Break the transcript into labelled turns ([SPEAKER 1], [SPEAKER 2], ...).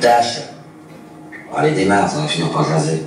[SPEAKER 1] tâche. Allez, démarre, ça va finir par jaser.